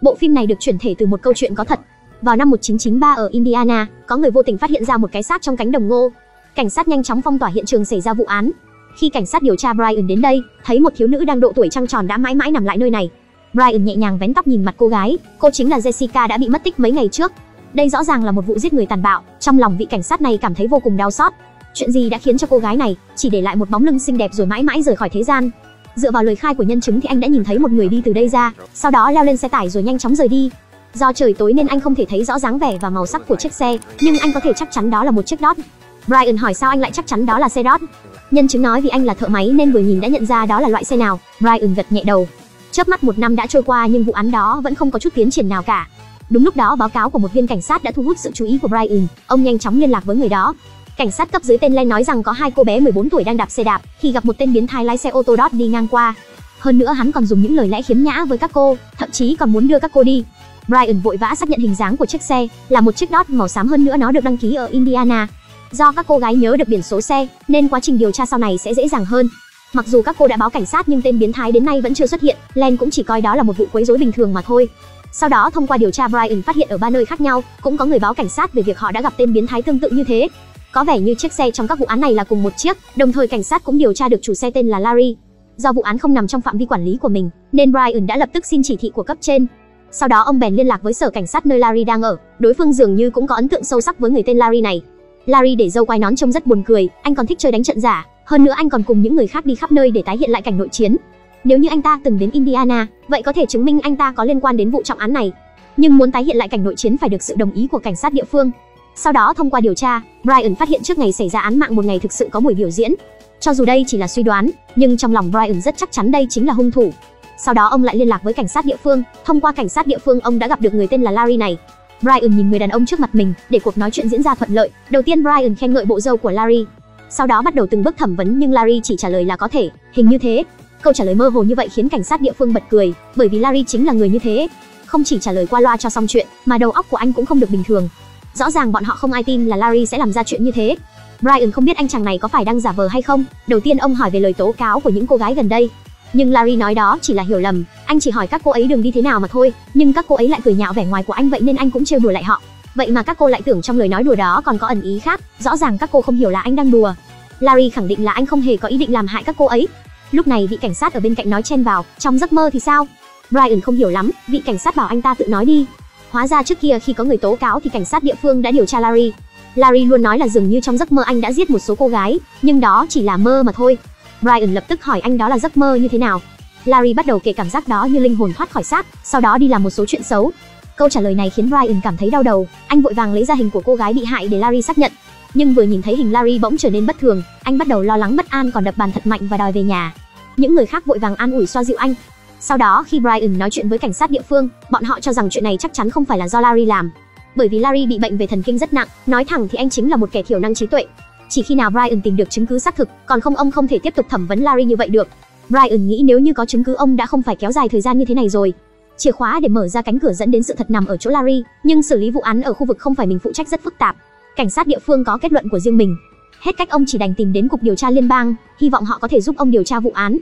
Bộ phim này được chuyển thể từ một câu chuyện có thật. Vào năm 1993 ở Indiana, có người vô tình phát hiện ra một cái xác trong cánh đồng ngô. Cảnh sát nhanh chóng phong tỏa hiện trường xảy ra vụ án. Khi cảnh sát điều tra Brian đến đây, thấy một thiếu nữ đang độ tuổi trăng tròn đã mãi mãi nằm lại nơi này. Brian nhẹ nhàng vén tóc nhìn mặt cô gái, cô chính là Jessica đã bị mất tích mấy ngày trước. Đây rõ ràng là một vụ giết người tàn bạo, trong lòng vị cảnh sát này cảm thấy vô cùng đau xót. Chuyện gì đã khiến cho cô gái này chỉ để lại một bóng lưng xinh đẹp rồi mãi mãi rời khỏi thế gian? Dựa vào lời khai của nhân chứng thì anh đã nhìn thấy một người đi từ đây ra, sau đó leo lên xe tải rồi nhanh chóng rời đi. Do trời tối nên anh không thể thấy rõ dáng vẻ và màu sắc của chiếc xe, nhưng anh có thể chắc chắn đó là một chiếc Dodge. Brian hỏi sao anh lại chắc chắn đó là xe Dodge. Nhân chứng nói vì anh là thợ máy nên vừa nhìn đã nhận ra đó là loại xe nào. Brian gật nhẹ đầu. Chớp mắt một năm đã trôi qua nhưng vụ án đó vẫn không có chút tiến triển nào cả. Đúng lúc đó báo cáo của một viên cảnh sát đã thu hút sự chú ý của Brian, ông nhanh chóng liên lạc với người đó. Cảnh sát cấp dưới tên Len nói rằng có hai cô bé 14 tuổi đang đạp xe đạp khi gặp một tên biến thái lái xe ô tô Dodge đi ngang qua. Hơn nữa hắn còn dùng những lời lẽ khiếm nhã với các cô, thậm chí còn muốn đưa các cô đi. Brian vội vã xác nhận hình dáng của chiếc xe là một chiếc Dodge màu xám hơn nữa nó được đăng ký ở Indiana. Do các cô gái nhớ được biển số xe nên quá trình điều tra sau này sẽ dễ dàng hơn. Mặc dù các cô đã báo cảnh sát nhưng tên biến thái đến nay vẫn chưa xuất hiện, Len cũng chỉ coi đó là một vụ quấy rối bình thường mà thôi. Sau đó thông qua điều tra Brian phát hiện ở ba nơi khác nhau, cũng có người báo cảnh sát về việc họ đã gặp tên biến thái tương tự như thế. Có vẻ như chiếc xe trong các vụ án này là cùng một chiếc, đồng thời cảnh sát cũng điều tra được chủ xe tên là Larry. Do vụ án không nằm trong phạm vi quản lý của mình, nên Brian đã lập tức xin chỉ thị của cấp trên. Sau đó ông bèn liên lạc với sở cảnh sát nơi Larry đang ở, đối phương dường như cũng có ấn tượng sâu sắc với người tên Larry này. Larry để dâu quai nón trông rất buồn cười, anh còn thích chơi đánh trận giả, hơn nữa anh còn cùng những người khác đi khắp nơi để tái hiện lại cảnh nội chiến. Nếu như anh ta từng đến Indiana, vậy có thể chứng minh anh ta có liên quan đến vụ trọng án này. Nhưng muốn tái hiện lại cảnh nội chiến phải được sự đồng ý của cảnh sát địa phương. Sau đó thông qua điều tra, Brian phát hiện trước ngày xảy ra án mạng một ngày thực sự có buổi biểu diễn. Cho dù đây chỉ là suy đoán, nhưng trong lòng Brian rất chắc chắn đây chính là hung thủ. Sau đó ông lại liên lạc với cảnh sát địa phương, thông qua cảnh sát địa phương ông đã gặp được người tên là Larry này. Brian nhìn người đàn ông trước mặt mình, để cuộc nói chuyện diễn ra thuận lợi. Đầu tiên Brian khen ngợi bộ râu của Larry, sau đó bắt đầu từng bước thẩm vấn nhưng Larry chỉ trả lời là có thể, hình như thế. Câu trả lời mơ hồ như vậy khiến cảnh sát địa phương bật cười, bởi vì Larry chính là người như thế. Không chỉ trả lời qua loa cho xong chuyện, mà đầu óc của anh cũng không được bình thường. Rõ ràng bọn họ không ai tin là Larry sẽ làm ra chuyện như thế. Brian không biết anh chàng này có phải đang giả vờ hay không. Đầu tiên ông hỏi về lời tố cáo của những cô gái gần đây. Nhưng Larry nói đó chỉ là hiểu lầm, anh chỉ hỏi các cô ấy đường đi thế nào mà thôi, nhưng các cô ấy lại cười nhạo vẻ ngoài của anh vậy nên anh cũng trêu đùa lại họ. Vậy mà các cô lại tưởng trong lời nói đùa đó còn có ẩn ý khác, rõ ràng các cô không hiểu là anh đang đùa. Larry khẳng định là anh không hề có ý định làm hại các cô ấy. Lúc này vị cảnh sát ở bên cạnh nói chen vào, trong giấc mơ thì sao? Brian không hiểu lắm, vị cảnh sát bảo anh ta tự nói đi. Hóa ra trước kia khi có người tố cáo thì cảnh sát địa phương đã điều tra Larry. Larry luôn nói là dường như trong giấc mơ anh đã giết một số cô gái, nhưng đó chỉ là mơ mà thôi. Brian lập tức hỏi anh đó là giấc mơ như thế nào. Larry bắt đầu kể cảm giác đó như linh hồn thoát khỏi xác, sau đó đi làm một số chuyện xấu. Câu trả lời này khiến Brian cảm thấy đau đầu, anh vội vàng lấy ra hình của cô gái bị hại để Larry xác nhận. Nhưng vừa nhìn thấy hình Larry bỗng trở nên bất thường, anh bắt đầu lo lắng bất an còn đập bàn thật mạnh và đòi về nhà. Những người khác vội vàng an ủi xoa dịu anh. Sau đó khi Brian nói chuyện với cảnh sát địa phương, bọn họ cho rằng chuyện này chắc chắn không phải là do Larry làm. Bởi vì Larry bị bệnh về thần kinh rất nặng, nói thẳng thì anh chính là một kẻ thiểu năng trí tuệ. Chỉ khi nào Brian tìm được chứng cứ xác thực, còn không ông không thể tiếp tục thẩm vấn Larry như vậy được. Brian nghĩ nếu như có chứng cứ ông đã không phải kéo dài thời gian như thế này rồi. Chìa khóa để mở ra cánh cửa dẫn đến sự thật nằm ở chỗ Larry, nhưng xử lý vụ án ở khu vực không phải mình phụ trách rất phức tạp. Cảnh sát địa phương có kết luận của riêng mình. Hết cách ông chỉ đành tìm đến cục điều tra liên bang, hy vọng họ có thể giúp ông điều tra vụ án.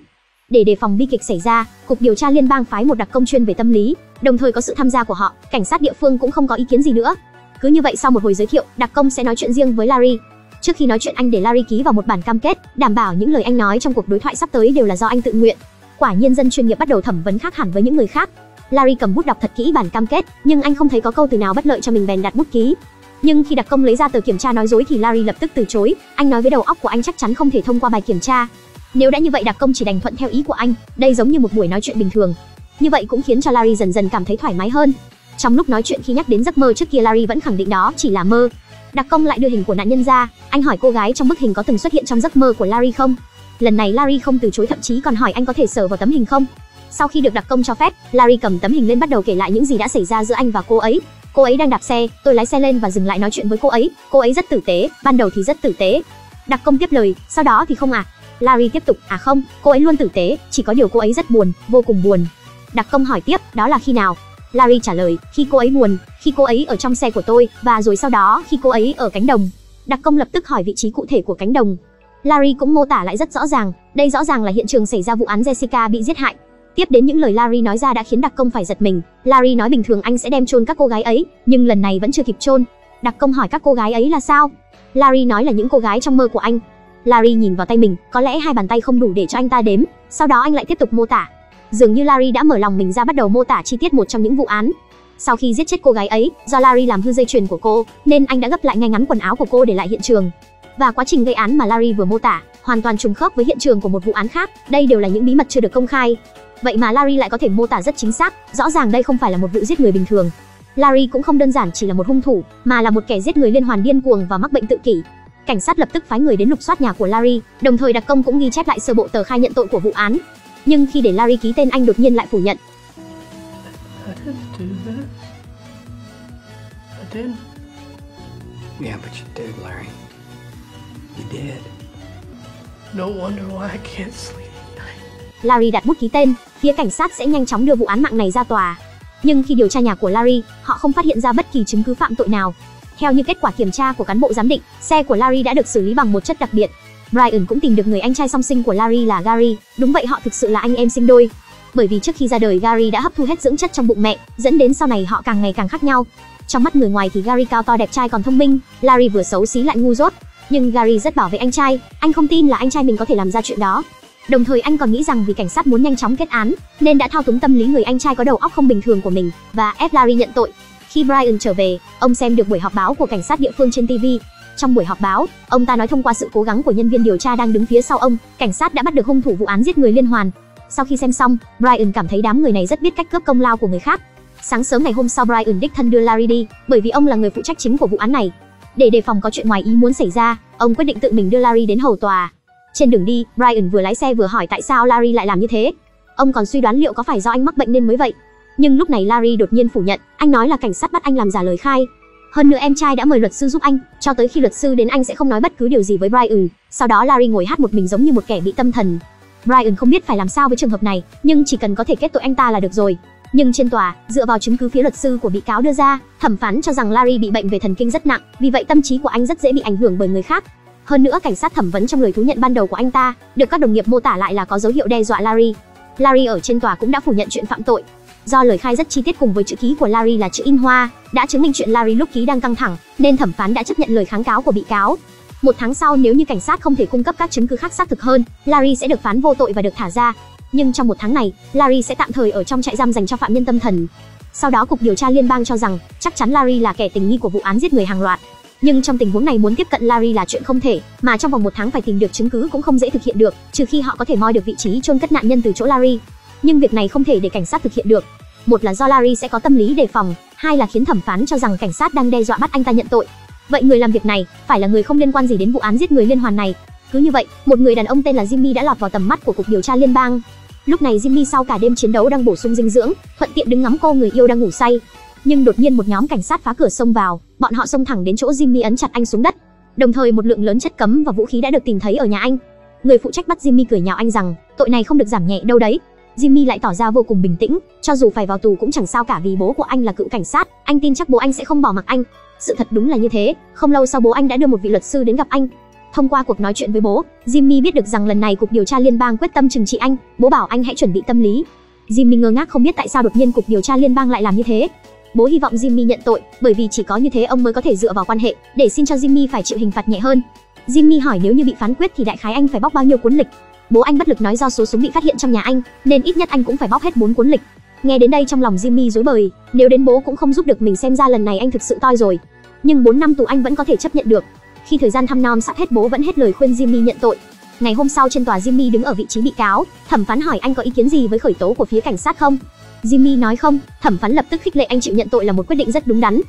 Để đề phòng bi kịch xảy ra, cục điều tra liên bang phái một đặc công chuyên về tâm lý, đồng thời có sự tham gia của họ, cảnh sát địa phương cũng không có ý kiến gì nữa. Cứ như vậy sau một hồi giới thiệu, đặc công sẽ nói chuyện riêng với Larry. Trước khi nói chuyện anh để Larry ký vào một bản cam kết, đảm bảo những lời anh nói trong cuộc đối thoại sắp tới đều là do anh tự nguyện. Quả nhiên dân chuyên nghiệp bắt đầu thẩm vấn khác hẳn với những người khác. Larry cầm bút đọc thật kỹ bản cam kết, nhưng anh không thấy có câu từ nào bất lợi cho mình bèn đặt bút ký. Nhưng khi đặc công lấy ra tờ kiểm tra nói dối thì Larry lập tức từ chối, anh nói với đầu óc của anh chắc chắn không thể thông qua bài kiểm tra. Nếu đã như vậy đặc công chỉ đành thuận theo ý của anh, đây giống như một buổi nói chuyện bình thường. Như vậy cũng khiến cho Larry dần dần cảm thấy thoải mái hơn. Trong lúc nói chuyện khi nhắc đến giấc mơ trước kia Larry vẫn khẳng định đó chỉ là mơ. Đặc công lại đưa hình của nạn nhân ra, anh hỏi cô gái trong bức hình có từng xuất hiện trong giấc mơ của Larry không? Lần này Larry không từ chối thậm chí còn hỏi anh có thể sờ vào tấm hình không? Sau khi được đặc công cho phép, Larry cầm tấm hình lên bắt đầu kể lại những gì đã xảy ra giữa anh và cô ấy. Cô ấy đang đạp xe, tôi lái xe lên và dừng lại nói chuyện với cô ấy. Cô ấy rất tử tế, ban đầu thì rất tử tế. Đặc công tiếp lời, sau đó thì không à? Larry tiếp tục, à không, cô ấy luôn tử tế, chỉ có điều cô ấy rất buồn, vô cùng buồn. Đặc công hỏi tiếp, đó là khi nào? Larry trả lời, khi cô ấy buồn, khi cô ấy ở trong xe của tôi, và rồi sau đó khi cô ấy ở cánh đồng. Đặc công lập tức hỏi vị trí cụ thể của cánh đồng. Larry cũng mô tả lại rất rõ ràng, đây rõ ràng là hiện trường xảy ra vụ án Jessica bị giết hại. Tiếp đến những lời Larry nói ra đã khiến đặc công phải giật mình. Larry nói bình thường anh sẽ đem chôn các cô gái ấy, nhưng lần này vẫn chưa kịp chôn. Đặc công hỏi các cô gái ấy là sao? Larry nói là những cô gái trong mơ của anh. Larry nhìn vào tay mình, có lẽ hai bàn tay không đủ để cho anh ta đếm. Sau đó anh lại tiếp tục mô tả. Dường như Larry đã mở lòng mình ra bắt đầu mô tả chi tiết một trong những vụ án. Sau khi giết chết cô gái ấy, do Larry làm hư dây chuyền của cô, nên anh đã gấp lại ngay ngắn quần áo của cô để lại hiện trường. Và quá trình gây án mà Larry vừa mô tả, hoàn toàn trùng khớp với hiện trường của một vụ án khác. Đây đều là những bí mật chưa được công khai. Vậy mà Larry lại có thể mô tả rất chính xác, rõ ràng đây không phải là một vụ giết người bình thường. Larry cũng không đơn giản chỉ là một hung thủ, mà là một kẻ giết người liên hoàn điên cuồng và mắc bệnh tự kỷ. Cảnh sát lập tức phái người đến lục soát nhà của Larry, đồng thời đặc công cũng ghi chép lại sơ bộ tờ khai nhận tội của vụ án. Nhưng khi để Larry ký tên anh đột nhiên lại phủ nhận. I didn't do that. I didn't. Yeah, but you did, Larry. You did. No wonder why I can't sleep at night. Larry đặt bút ký tên, phía cảnh sát sẽ nhanh chóng đưa vụ án mạng này ra tòa. Nhưng khi điều tra nhà của Larry, họ không phát hiện ra bất kỳ chứng cứ phạm tội nào. Theo như kết quả kiểm tra của cán bộ giám định, xe của Larry đã được xử lý bằng một chất đặc biệt. Brian cũng tìm được người anh trai song sinh của Larry là Gary, đúng vậy họ thực sự là anh em sinh đôi. Bởi vì trước khi ra đời Gary đã hấp thu hết dưỡng chất trong bụng mẹ, dẫn đến sau này họ càng ngày càng khác nhau. Trong mắt người ngoài thì Gary cao to đẹp trai còn thông minh, Larry vừa xấu xí lại ngu dốt. Nhưng Gary rất bảo vệ anh trai, anh không tin là anh trai mình có thể làm ra chuyện đó. Đồng thời anh còn nghĩ rằng vì cảnh sát muốn nhanh chóng kết án, nên đã thao túng tâm lý người anh trai có đầu óc không bình thường của mình và ép Larry nhận tội. Khi Brian trở về, ông xem được buổi họp báo của cảnh sát địa phương trên TV. Trong buổi họp báo, ông ta nói thông qua sự cố gắng của nhân viên điều tra đang đứng phía sau ông, cảnh sát đã bắt được hung thủ vụ án giết người liên hoàn. Sau khi xem xong, Brian cảm thấy đám người này rất biết cách cướp công lao của người khác. Sáng sớm ngày hôm sau Brian đích thân đưa Larry đi, bởi vì ông là người phụ trách chính của vụ án này. Để đề phòng có chuyện ngoài ý muốn xảy ra, ông quyết định tự mình đưa Larry đến hầu tòa. Trên đường đi, Brian vừa lái xe vừa hỏi tại sao Larry lại làm như thế. Ông còn suy đoán liệu có phải do anh mắc bệnh nên mới vậy. Nhưng lúc này Larry đột nhiên phủ nhận, anh nói là cảnh sát bắt anh làm giả lời khai. Hơn nữa em trai đã mời luật sư giúp anh, cho tới khi luật sư đến anh sẽ không nói bất cứ điều gì với Brian. Sau đó Larry ngồi hát một mình giống như một kẻ bị tâm thần. Brian không biết phải làm sao với trường hợp này, nhưng chỉ cần có thể kết tội anh ta là được rồi. Nhưng trên tòa, dựa vào chứng cứ phía luật sư của bị cáo đưa ra, thẩm phán cho rằng Larry bị bệnh về thần kinh rất nặng, vì vậy tâm trí của anh rất dễ bị ảnh hưởng bởi người khác. Hơn nữa cảnh sát thẩm vấn trong lời thú nhận ban đầu của anh ta, được các đồng nghiệp mô tả lại là có dấu hiệu đe dọa Larry. Larry ở trên tòa cũng đã phủ nhận chuyện phạm tội. Do lời khai rất chi tiết cùng với chữ ký của Larry là chữ in hoa, đã chứng minh chuyện Larry lúc ký đang căng thẳng, nên thẩm phán đã chấp nhận lời kháng cáo của bị cáo. Một tháng sau nếu như cảnh sát không thể cung cấp các chứng cứ khác xác thực hơn, Larry sẽ được phán vô tội và được thả ra. Nhưng trong một tháng này, Larry sẽ tạm thời ở trong trại giam dành cho phạm nhân tâm thần. Sau đó cục điều tra liên bang cho rằng chắc chắn Larry là kẻ tình nghi của vụ án giết người hàng loạt. Nhưng trong tình huống này muốn tiếp cận Larry là chuyện không thể, mà trong vòng một tháng phải tìm được chứng cứ cũng không dễ thực hiện được, trừ khi họ có thể moi được vị trí chôn cất nạn nhân từ chỗ Larry. Nhưng việc này không thể để cảnh sát thực hiện được. Một là do Larry sẽ có tâm lý đề phòng, hai là khiến thẩm phán cho rằng cảnh sát đang đe dọa bắt anh ta nhận tội. Vậy người làm việc này phải là người không liên quan gì đến vụ án giết người liên hoàn này. Cứ như vậy, một người đàn ông tên là Jimmy đã lọt vào tầm mắt của cục điều tra liên bang. Lúc này Jimmy sau cả đêm chiến đấu đang bổ sung dinh dưỡng, thuận tiện đứng ngắm cô người yêu đang ngủ say. Nhưng đột nhiên một nhóm cảnh sát phá cửa xông vào, bọn họ xông thẳng đến chỗ Jimmy ấn chặt anh xuống đất. Đồng thời một lượng lớn chất cấm và vũ khí đã được tìm thấy ở nhà anh. Người phụ trách bắt Jimmy cười nhạo anh rằng, tội này không được giảm nhẹ đâu đấy. Jimmy lại tỏ ra vô cùng bình tĩnh, cho dù phải vào tù cũng chẳng sao cả vì bố của anh là cựu cảnh sát, anh tin chắc bố anh sẽ không bỏ mặc anh. Sự thật đúng là như thế, không lâu sau bố anh đã đưa một vị luật sư đến gặp anh. Thông qua cuộc nói chuyện với bố, Jimmy biết được rằng lần này cục điều tra liên bang quyết tâm trừng trị anh, bố bảo anh hãy chuẩn bị tâm lý. Jimmy ngơ ngác không biết tại sao đột nhiên cục điều tra liên bang lại làm như thế. Bố hy vọng Jimmy nhận tội, bởi vì chỉ có như thế ông mới có thể dựa vào quan hệ để xin cho Jimmy phải chịu hình phạt nhẹ hơn. Jimmy hỏi nếu như bị phán quyết thì đại khái anh phải bóc bao nhiêu cuốn lịch. Bố anh bất lực nói do số súng bị phát hiện trong nhà anh, nên ít nhất anh cũng phải bóc hết bốn cuốn lịch. Nghe đến đây trong lòng Jimmy rối bời, nếu đến bố cũng không giúp được mình xem ra lần này anh thực sự toi rồi. Nhưng 4 năm tù anh vẫn có thể chấp nhận được. Khi thời gian thăm nom sắp hết bố vẫn hết lời khuyên Jimmy nhận tội. Ngày hôm sau trên tòa Jimmy đứng ở vị trí bị cáo, thẩm phán hỏi anh có ý kiến gì với khởi tố của phía cảnh sát không? Jimmy nói không, thẩm phán lập tức khích lệ anh chịu nhận tội là một quyết định rất đúng đắn.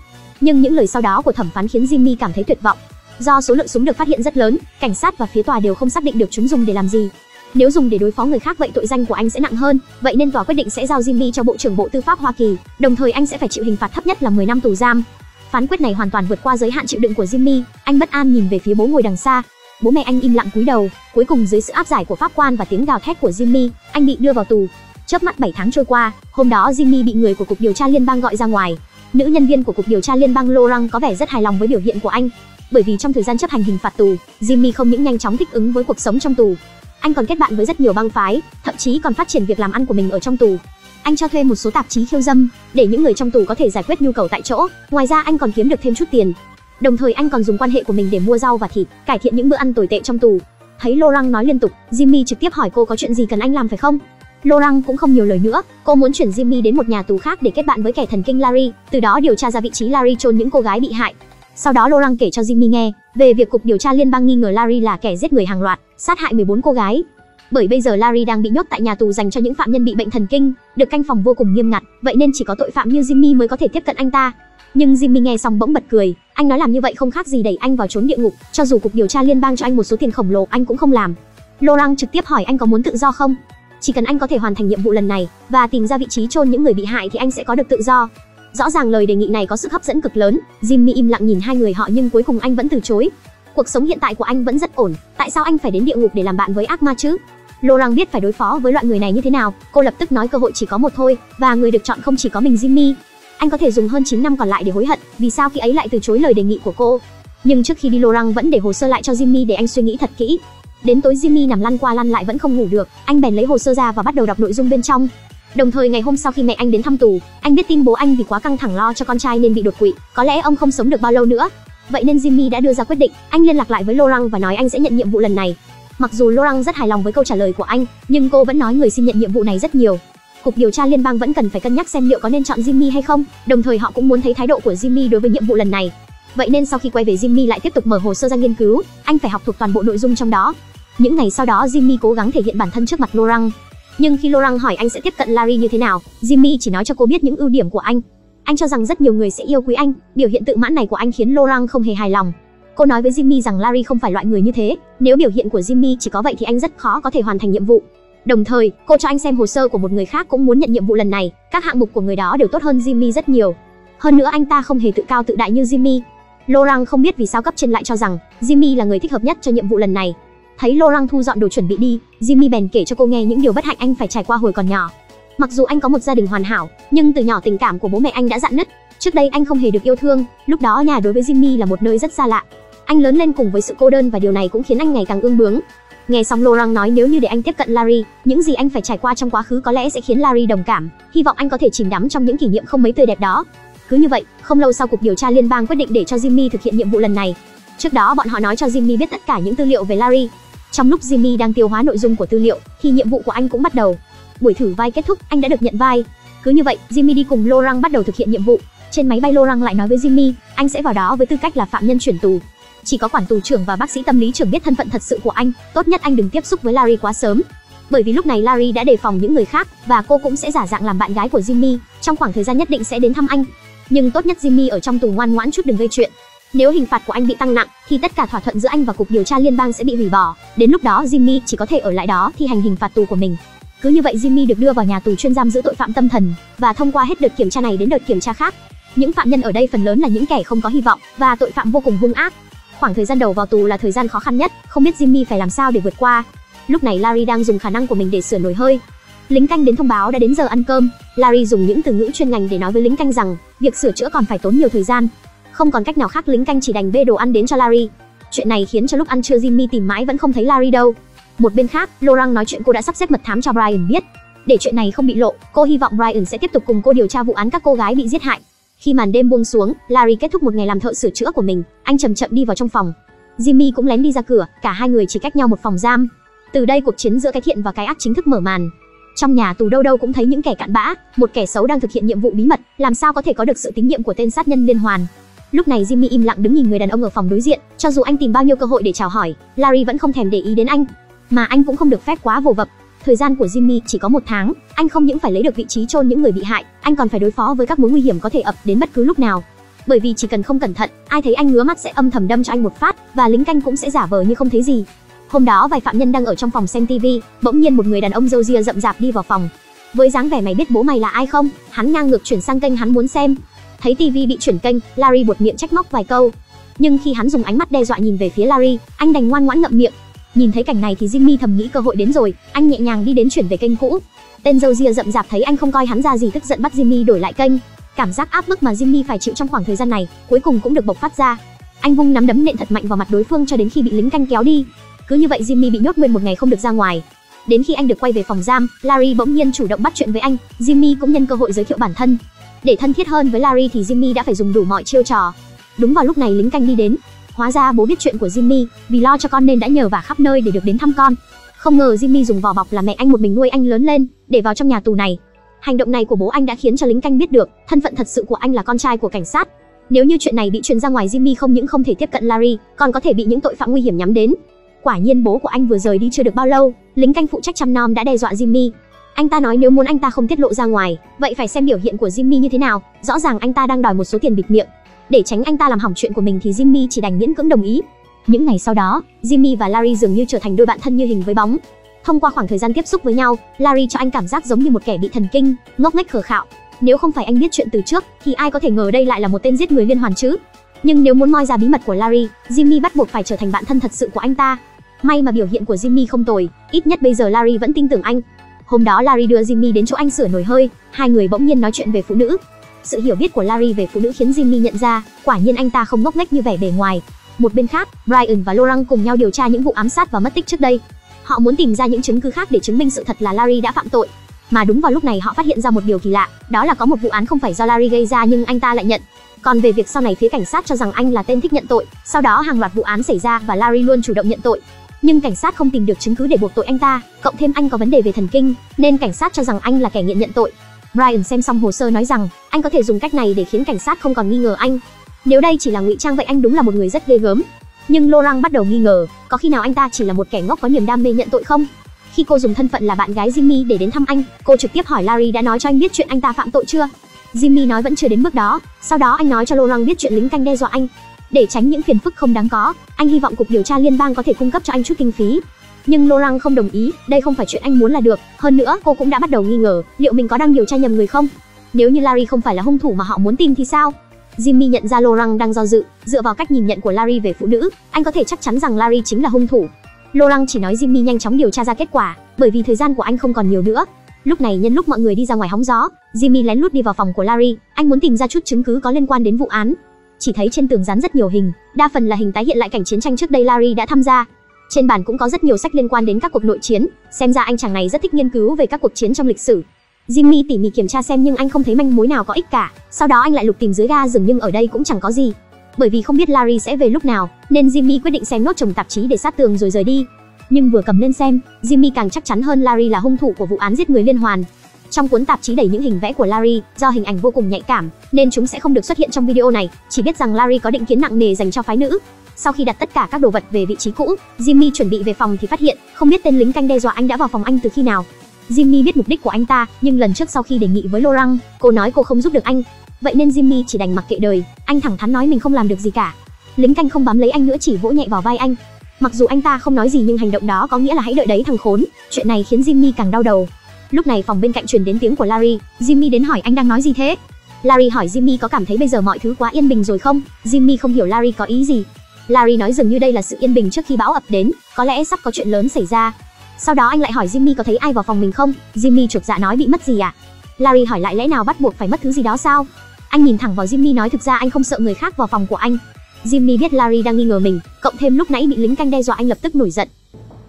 Nhưng những lời sau đó của thẩm phán khiến Jimmy cảm thấy tuyệt vọng. Do số lượng súng được phát hiện rất lớn, cảnh sát và phía tòa đều không xác định được chúng dùng để làm gì. Nếu dùng để đối phó người khác vậy tội danh của anh sẽ nặng hơn, vậy nên tòa quyết định sẽ giao Jimmy cho Bộ trưởng Bộ Tư pháp Hoa Kỳ, đồng thời anh sẽ phải chịu hình phạt thấp nhất là 10 năm tù giam. Phán quyết này hoàn toàn vượt qua giới hạn chịu đựng của Jimmy, anh bất an nhìn về phía bố ngồi đằng xa. Bố mẹ anh im lặng cúi đầu, cuối cùng dưới sự áp giải của pháp quan và tiếng gào thét của Jimmy, anh bị đưa vào tù. Chớp mắt 7 tháng trôi qua, hôm đó Jimmy bị người của cục điều tra liên bang gọi ra ngoài. Nữ nhân viên của cục điều tra liên bang Laurent có vẻ rất hài lòng với biểu hiện của anh, bởi vì trong thời gian chấp hành hình phạt tù, Jimmy không những nhanh chóng thích ứng với cuộc sống trong tù, anh còn kết bạn với rất nhiều bang phái, thậm chí còn phát triển việc làm ăn của mình ở trong tù. Anh cho thuê một số tạp chí khiêu dâm để những người trong tù có thể giải quyết nhu cầu tại chỗ. Ngoài ra anh còn kiếm được thêm chút tiền. Đồng thời anh còn dùng quan hệ của mình để mua rau và thịt, cải thiện những bữa ăn tồi tệ trong tù. Thấy Laurent nói liên tục, Jimmy trực tiếp hỏi cô có chuyện gì cần anh làm phải không? Laurent cũng không nhiều lời nữa, cô muốn chuyển Jimmy đến một nhà tù khác để kết bạn với kẻ thần kinh Larry, từ đó điều tra ra vị trí Larry chôn những cô gái bị hại. Sau đó Laurent kể cho Jimmy nghe về việc cục điều tra liên bang nghi ngờ Larry là kẻ giết người hàng loạt, sát hại 14 cô gái. Bởi bây giờ Larry đang bị nhốt tại nhà tù dành cho những phạm nhân bị bệnh thần kinh, được canh phòng vô cùng nghiêm ngặt, vậy nên chỉ có tội phạm như Jimmy mới có thể tiếp cận anh ta. Nhưng Jimmy nghe xong bỗng bật cười, anh nói làm như vậy không khác gì đẩy anh vào trốn địa ngục, cho dù cục điều tra liên bang cho anh một số tiền khổng lồ anh cũng không làm. Laurent trực tiếp hỏi anh có muốn tự do không? Chỉ cần anh có thể hoàn thành nhiệm vụ lần này và tìm ra vị trí chôn những người bị hại thì anh sẽ có được tự do. Rõ ràng lời đề nghị này có sức hấp dẫn cực lớn, Jimmy im lặng nhìn hai người họ nhưng cuối cùng anh vẫn từ chối. Cuộc sống hiện tại của anh vẫn rất ổn, tại sao anh phải đến địa ngục để làm bạn với ác ma chứ? Laurent biết phải đối phó với loại người này như thế nào, cô lập tức nói cơ hội chỉ có một thôi, và người được chọn không chỉ có mình Jimmy. Anh có thể dùng hơn 9 năm còn lại để hối hận, vì sao khi ấy lại từ chối lời đề nghị của cô. Nhưng trước khi đi Laurent vẫn để hồ sơ lại cho Jimmy để anh suy nghĩ thật kỹ. Đến tối Jimmy nằm lăn qua lăn lại vẫn không ngủ được, anh bèn lấy hồ sơ ra và bắt đầu đọc nội dung bên trong. Đồng thời ngày hôm sau khi mẹ anh đến thăm tù, anh biết tin bố anh vì quá căng thẳng lo cho con trai nên bị đột quỵ, có lẽ ông không sống được bao lâu nữa. Vậy nên Jimmy đã đưa ra quyết định, anh liên lạc lại với Laurent và nói anh sẽ nhận nhiệm vụ lần này. Mặc dù Laurent rất hài lòng với câu trả lời của anh, nhưng cô vẫn nói người xin nhận nhiệm vụ này rất nhiều. Cục điều tra liên bang vẫn cần phải cân nhắc xem liệu có nên chọn Jimmy hay không, đồng thời họ cũng muốn thấy thái độ của Jimmy đối với nhiệm vụ lần này. Vậy nên sau khi quay về Jimmy lại tiếp tục mở hồ sơ ra nghiên cứu, anh phải học thuộc toàn bộ nội dung trong đó. Những ngày sau đó Jimmy cố gắng thể hiện bản thân trước mặt Laurent. Nhưng khi Laurent hỏi anh sẽ tiếp cận Larry như thế nào, Jimmy chỉ nói cho cô biết những ưu điểm của anh. Anh cho rằng rất nhiều người sẽ yêu quý anh, biểu hiện tự mãn này của anh khiến Laurent không hề hài lòng. Cô nói với Jimmy rằng Larry không phải loại người như thế, nếu biểu hiện của Jimmy chỉ có vậy thì anh rất khó có thể hoàn thành nhiệm vụ. Đồng thời, cô cho anh xem hồ sơ của một người khác cũng muốn nhận nhiệm vụ lần này, các hạng mục của người đó đều tốt hơn Jimmy rất nhiều. Hơn nữa anh ta không hề tự cao tự đại như Jimmy. Laurent không biết vì sao cấp trên lại cho rằng Jimmy là người thích hợp nhất cho nhiệm vụ lần này. Thấy Laurent thu dọn đồ chuẩn bị đi, Jimmy bèn kể cho cô nghe những điều bất hạnh anh phải trải qua hồi còn nhỏ. Mặc dù anh có một gia đình hoàn hảo, nhưng từ nhỏ tình cảm của bố mẹ anh đã dạn nứt. Trước đây anh không hề được yêu thương, lúc đó nhà đối với Jimmy là một nơi rất xa lạ. Anh lớn lên cùng với sự cô đơn và điều này cũng khiến anh ngày càng ương bướng. Nghe xong Laurent nói nếu như để anh tiếp cận Larry, những gì anh phải trải qua trong quá khứ có lẽ sẽ khiến Larry đồng cảm, hy vọng anh có thể chìm đắm trong những kỷ niệm không mấy tươi đẹp đó. Cứ như vậy, không lâu sau cục điều tra liên bang quyết định để cho Jimmy thực hiện nhiệm vụ lần này. Trước đó bọn họ nói cho Jimmy biết tất cả những tư liệu về Larry. Trong lúc Jimmy đang tiêu hóa nội dung của tư liệu, thì nhiệm vụ của anh cũng bắt đầu. Buổi thử vai kết thúc, anh đã được nhận vai. Cứ như vậy, Jimmy đi cùng Lorang bắt đầu thực hiện nhiệm vụ. Trên máy bay Lorang lại nói với Jimmy, anh sẽ vào đó với tư cách là phạm nhân chuyển tù. Chỉ có quản tù trưởng và bác sĩ tâm lý trưởng biết thân phận thật sự của anh, tốt nhất anh đừng tiếp xúc với Larry quá sớm. Bởi vì lúc này Larry đã đề phòng những người khác và cô cũng sẽ giả dạng làm bạn gái của Jimmy, trong khoảng thời gian nhất định sẽ đến thăm anh. Nhưng tốt nhất Jimmy ở trong tù ngoan ngoãn chút đừng gây chuyện. Nếu hình phạt của anh bị tăng nặng thì tất cả thỏa thuận giữa anh và cục điều tra liên bang sẽ bị hủy bỏ. Đến lúc đó Jimmy chỉ có thể ở lại đó thi hành hình phạt tù của mình. Cứ như vậy Jimmy được đưa vào nhà tù chuyên giam giữ tội phạm tâm thần và thông qua hết đợt kiểm tra này đến đợt kiểm tra khác. Những phạm nhân ở đây phần lớn là những kẻ không có hy vọng và tội phạm vô cùng hung ác. Khoảng thời gian đầu vào tù là thời gian khó khăn nhất, không biết Jimmy phải làm sao để vượt qua. Lúc này Larry đang dùng khả năng của mình để sửa nồi hơi. Lính canh đến thông báo đã đến giờ ăn cơm. Larry dùng những từ ngữ chuyên ngành để nói với lính canh rằng việc sửa chữa còn phải tốn nhiều thời gian. Không còn cách nào khác lính canh chỉ đành bê đồ ăn đến cho Larry. Chuyện này khiến cho lúc ăn trưa Jimmy tìm mãi vẫn không thấy Larry đâu. Một bên khác, Laurent nói chuyện cô đã sắp xếp mật thám cho Brian biết. Để chuyện này không bị lộ, cô hy vọng Brian sẽ tiếp tục cùng cô điều tra vụ án các cô gái bị giết hại. Khi màn đêm buông xuống, Larry kết thúc một ngày làm thợ sửa chữa của mình, anh chậm chậm đi vào trong phòng. Jimmy cũng lén đi ra cửa, cả hai người chỉ cách nhau một phòng giam. Từ đây cuộc chiến giữa cái thiện và cái ác chính thức mở màn. Trong nhà tù đâu đâu cũng thấy những kẻ cặn bã, một kẻ xấu đang thực hiện nhiệm vụ bí mật, làm sao có thể có được sự tín nhiệm của tên sát nhân liên hoàn. Lúc này Jimmy im lặng đứng nhìn người đàn ông ở phòng đối diện, cho dù anh tìm bao nhiêu cơ hội để chào hỏi, Larry vẫn không thèm để ý đến anh, mà anh cũng không được phép quá vồ vập. Thời gian của Jimmy chỉ có một tháng, anh không những phải lấy được vị trí chôn những người bị hại, anh còn phải đối phó với các mối nguy hiểm có thể ập đến bất cứ lúc nào. Bởi vì chỉ cần không cẩn thận, ai thấy anh ngứa mắt sẽ âm thầm đâm cho anh một phát, và lính canh cũng sẽ giả vờ như không thấy gì. Hôm đó vài phạm nhân đang ở trong phòng xem TV, bỗng nhiên một người đàn ông râu ria rậm rạp đi vào phòng. Với dáng vẻ mày biết bố mày là ai không? Hắn ngang ngược chuyển sang kênh hắn muốn xem. Thấy TV bị chuyển kênh, Larry buột miệng trách móc vài câu. Nhưng khi hắn dùng ánh mắt đe dọa nhìn về phía Larry, anh đành ngoan ngoãn ngậm miệng. Nhìn thấy cảnh này thì Jimmy thầm nghĩ cơ hội đến rồi, anh nhẹ nhàng đi đến chuyển về kênh cũ. Tên râu ria rậm rạp thấy anh không coi hắn ra gì tức giận bắt Jimmy đổi lại kênh. Cảm giác áp bức mà Jimmy phải chịu trong khoảng thời gian này, cuối cùng cũng được bộc phát ra. Anh vung nắm đấm nện thật mạnh vào mặt đối phương cho đến khi bị lính canh kéo đi. Cứ như vậy Jimmy bị nhốt nguyên một ngày không được ra ngoài. Đến khi anh được quay về phòng giam, Larry bỗng nhiên chủ động bắt chuyện với anh, Jimmy cũng nhân cơ hội giới thiệu bản thân. Để thân thiết hơn với Larry thì Jimmy đã phải dùng đủ mọi chiêu trò. Đúng vào lúc này lính canh đi đến. Hóa ra bố biết chuyện của Jimmy, vì lo cho con nên đã nhờ vả khắp nơi để được đến thăm con. Không ngờ Jimmy dùng vỏ bọc là mẹ anh một mình nuôi anh lớn lên, để vào trong nhà tù này. Hành động này của bố anh đã khiến cho lính canh biết được, thân phận thật sự của anh là con trai của cảnh sát. Nếu như chuyện này bị truyền ra ngoài Jimmy không những không thể tiếp cận Larry, còn có thể bị những tội phạm nguy hiểm nhắm đến. Quả nhiên bố của anh vừa rời đi chưa được bao lâu, lính canh phụ trách chăm nom đã đe dọa Jimmy. Anh ta nói nếu muốn anh ta không tiết lộ ra ngoài, vậy phải xem biểu hiện của Jimmy như thế nào. Rõ ràng anh ta đang đòi một số tiền bịt miệng. Để tránh anh ta làm hỏng chuyện của mình thì Jimmy chỉ đành miễn cưỡng đồng ý. Những ngày sau đó, Jimmy và Larry dường như trở thành đôi bạn thân như hình với bóng. Thông qua khoảng thời gian tiếp xúc với nhau, Larry cho anh cảm giác giống như một kẻ bị thần kinh, ngốc nghếch khờ khạo. Nếu không phải anh biết chuyện từ trước, thì ai có thể ngờ đây lại là một tên giết người liên hoàn chứ? Nhưng nếu muốn moi ra bí mật của Larry, Jimmy bắt buộc phải trở thành bạn thân thật sự của anh ta. May mà biểu hiện của Jimmy không tồi, ít nhất bây giờ Larry vẫn tin tưởng anh. Hôm đó Larry đưa Jimmy đến chỗ anh sửa nồi hơi, hai người bỗng nhiên nói chuyện về phụ nữ. Sự hiểu biết của Larry về phụ nữ khiến Jimmy nhận ra, quả nhiên anh ta không ngốc nghếch như vẻ bề ngoài. Một bên khác, Brian và Laurent cùng nhau điều tra những vụ ám sát và mất tích trước đây. Họ muốn tìm ra những chứng cứ khác để chứng minh sự thật là Larry đã phạm tội. Mà đúng vào lúc này họ phát hiện ra một điều kỳ lạ, đó là có một vụ án không phải do Larry gây ra nhưng anh ta lại nhận. Còn về việc sau này phía cảnh sát cho rằng anh là tên thích nhận tội, sau đó hàng loạt vụ án xảy ra và Larry luôn chủ động nhận tội. Nhưng cảnh sát không tìm được chứng cứ để buộc tội anh ta, cộng thêm anh có vấn đề về thần kinh, nên cảnh sát cho rằng anh là kẻ nghiện nhận tội. Brian xem xong hồ sơ nói rằng, anh có thể dùng cách này để khiến cảnh sát không còn nghi ngờ anh. Nếu đây chỉ là ngụy trang vậy anh đúng là một người rất ghê gớm. Nhưng Laurent bắt đầu nghi ngờ, có khi nào anh ta chỉ là một kẻ ngốc có niềm đam mê nhận tội không? Khi cô dùng thân phận là bạn gái Jimmy để đến thăm anh, cô trực tiếp hỏi Larry đã nói cho anh biết chuyện anh ta phạm tội chưa? Jimmy nói vẫn chưa đến mức đó, sau đó anh nói cho Laurent biết chuyện lính canh đe dọa anh. Để tránh những phiền phức không đáng có, anh hy vọng cục điều tra liên bang có thể cung cấp cho anh chút kinh phí. Nhưng Laurent không đồng ý, đây không phải chuyện anh muốn là được, hơn nữa cô cũng đã bắt đầu nghi ngờ, liệu mình có đang điều tra nhầm người không? Nếu như Larry không phải là hung thủ mà họ muốn tìm thì sao? Jimmy nhận ra Laurent đang do dự, dựa vào cách nhìn nhận của Larry về phụ nữ, anh có thể chắc chắn rằng Larry chính là hung thủ. Laurent chỉ nói Jimmy nhanh chóng điều tra ra kết quả, bởi vì thời gian của anh không còn nhiều nữa. Lúc này nhân lúc mọi người đi ra ngoài hóng gió, Jimmy lén lút đi vào phòng của Larry, anh muốn tìm ra chút chứng cứ có liên quan đến vụ án. Chỉ thấy trên tường dán rất nhiều hình, đa phần là hình tái hiện lại cảnh chiến tranh trước đây Larry đã tham gia. Trên bàn cũng có rất nhiều sách liên quan đến các cuộc nội chiến, xem ra anh chàng này rất thích nghiên cứu về các cuộc chiến trong lịch sử. Jimmy tỉ mỉ kiểm tra xem nhưng anh không thấy manh mối nào có ích cả. Sau đó anh lại lục tìm dưới ga giường nhưng ở đây cũng chẳng có gì. Bởi vì không biết Larry sẽ về lúc nào, nên Jimmy quyết định xem nốt chồng tạp chí để sát tường rồi rời đi. Nhưng vừa cầm lên xem, Jimmy càng chắc chắn hơn Larry là hung thủ của vụ án giết người liên hoàn. Trong cuốn tạp chí đầy những hình vẽ của Larry, do hình ảnh vô cùng nhạy cảm, nên chúng sẽ không được xuất hiện trong video này, chỉ biết rằng Larry có định kiến nặng nề dành cho phái nữ. Sau khi đặt tất cả các đồ vật về vị trí cũ, Jimmy chuẩn bị về phòng thì phát hiện, không biết tên lính canh đe dọa anh đã vào phòng anh từ khi nào. Jimmy biết mục đích của anh ta, nhưng lần trước sau khi đề nghị với Laurent, cô nói cô không giúp được anh. Vậy nên Jimmy chỉ đành mặc kệ đời, anh thẳng thắn nói mình không làm được gì cả. Lính canh không bám lấy anh nữa chỉ vỗ nhẹ vào vai anh. Mặc dù anh ta không nói gì nhưng hành động đó có nghĩa là hãy đợi đấy thằng khốn. Chuyện này khiến Jimmy càng đau đầu. Lúc này phòng bên cạnh truyền đến tiếng của Larry, Jimmy đến hỏi anh đang nói gì thế? Larry hỏi Jimmy có cảm thấy bây giờ mọi thứ quá yên bình rồi không? Jimmy không hiểu Larry có ý gì. Larry nói dường như đây là sự yên bình trước khi bão ập đến, có lẽ sắp có chuyện lớn xảy ra. Sau đó anh lại hỏi Jimmy có thấy ai vào phòng mình không? Jimmy chuột dạ nói bị mất gì à? Larry hỏi lại lẽ nào bắt buộc phải mất thứ gì đó sao? Anh nhìn thẳng vào Jimmy nói thực ra anh không sợ người khác vào phòng của anh. Jimmy biết Larry đang nghi ngờ mình, cộng thêm lúc nãy bị lính canh đe dọa anh lập tức nổi giận.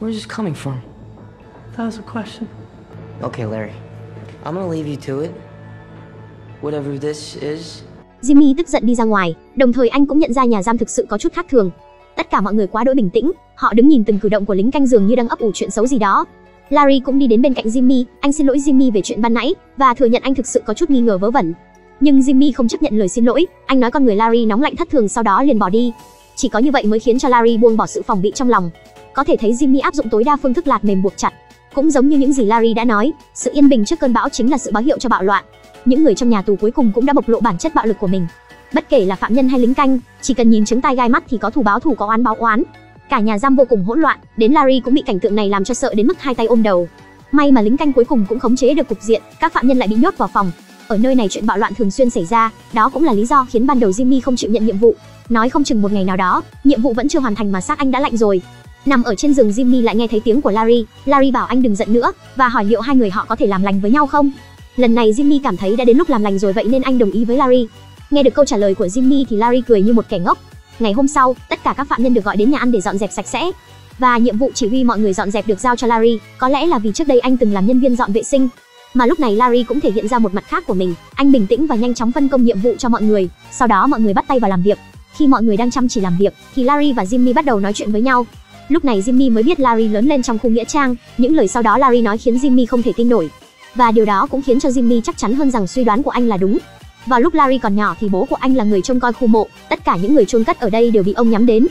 Where's this coming from? That was a question. Okay, Larry. I'm gonna leave you to it. Whatever this is, Jimmy tức giận đi ra ngoài, đồng thời anh cũng nhận ra nhà giam thực sự có chút khác thường. Tất cả mọi người quá đỗi bình tĩnh, họ đứng nhìn từng cử động của lính canh giường như đang ấp ủ chuyện xấu gì đó. Larry cũng đi đến bên cạnh Jimmy, anh xin lỗi Jimmy về chuyện ban nãy và thừa nhận anh thực sự có chút nghi ngờ vớ vẩn. Nhưng Jimmy không chấp nhận lời xin lỗi, anh nói con người Larry nóng lạnh thất thường sau đó liền bỏ đi. Chỉ có như vậy mới khiến cho Larry buông bỏ sự phòng bị trong lòng. Có thể thấy Jimmy áp dụng tối đa phương thức lạt mềm buộc chặt. Cũng giống như những gì Larry đã nói, sự yên bình trước cơn bão chính là sự báo hiệu cho bạo loạn. Những người trong nhà tù cuối cùng cũng đã bộc lộ bản chất bạo lực của mình. Bất kể là phạm nhân hay lính canh, chỉ cần nhìn chứng tai gai mắt thì có thù báo thù có oán báo oán. Cả nhà giam vô cùng hỗn loạn, đến Larry cũng bị cảnh tượng này làm cho sợ đến mức hai tay ôm đầu. May mà lính canh cuối cùng cũng khống chế được cục diện, các phạm nhân lại bị nhốt vào phòng. Ở nơi này chuyện bạo loạn thường xuyên xảy ra, đó cũng là lý do khiến ban đầu Jimmy không chịu nhận nhiệm vụ. Nói không chừng một ngày nào đó, nhiệm vụ vẫn chưa hoàn thành mà xác anh đã lạnh rồi. Nằm ở trên giường Jimmy lại nghe thấy tiếng của Larry, Larry bảo anh đừng giận nữa và hỏi liệu hai người họ có thể làm lành với nhau không. Lần này Jimmy cảm thấy đã đến lúc làm lành rồi vậy nên anh đồng ý với Larry. Nghe được câu trả lời của Jimmy thì Larry cười như một kẻ ngốc. Ngày hôm sau, tất cả các phạm nhân được gọi đến nhà ăn để dọn dẹp sạch sẽ. và nhiệm vụ chỉ huy mọi người dọn dẹp được giao cho Larry, có lẽ là vì trước đây anh từng làm nhân viên dọn vệ sinh. Mà lúc này Larry cũng thể hiện ra một mặt khác của mình, anh bình tĩnh và nhanh chóng phân công nhiệm vụ cho mọi người, sau đó mọi người bắt tay vào làm việc. Khi mọi người đang chăm chỉ làm việc, thì Larry và Jimmy bắt đầu nói chuyện với nhau. Lúc này Jimmy mới biết Larry lớn lên trong khu nghĩa trang, những lời sau đó Larry nói khiến Jimmy không thể tin nổi. Và điều đó cũng khiến cho Jimmy chắc chắn hơn rằng suy đoán của anh là đúng. Vào lúc Larry còn nhỏ thì bố của anh là người trông coi khu mộ, tất cả những người chôn cất ở đây đều bị ông nhắm đến.